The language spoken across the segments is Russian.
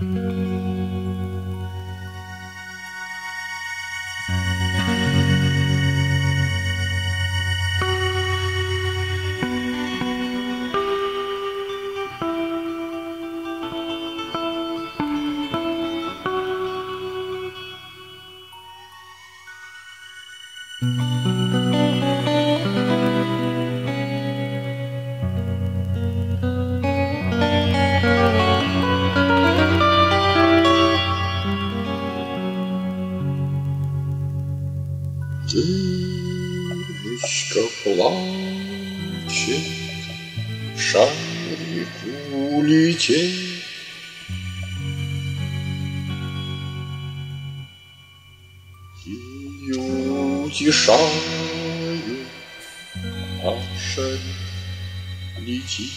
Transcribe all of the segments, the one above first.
Música Девочка плачет, шарик улетел. Ее утешаю, а шарик летит.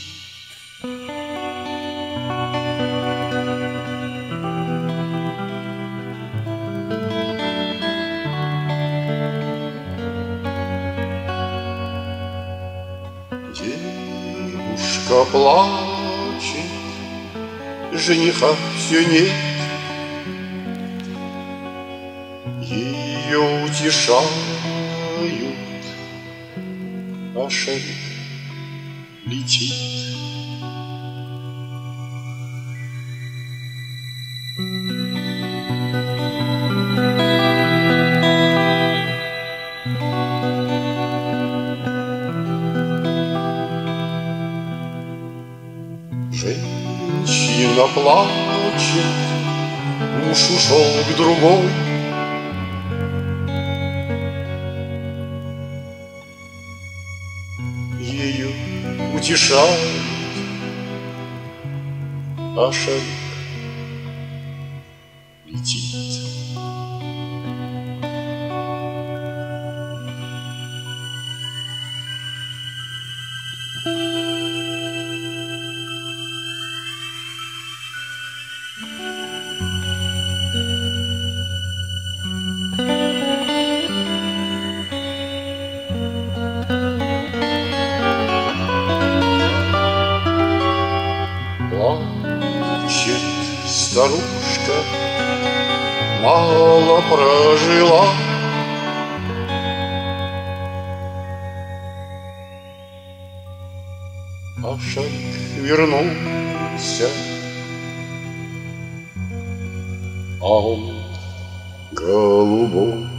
Девушка плачет, жениха все нет. Ее утешают, а шарик летит. Женщина плачет, муж ушел к другой. Ее утешают, а шарик летит. Старушка, мало прожила. Шарик вернулся, а он голубой.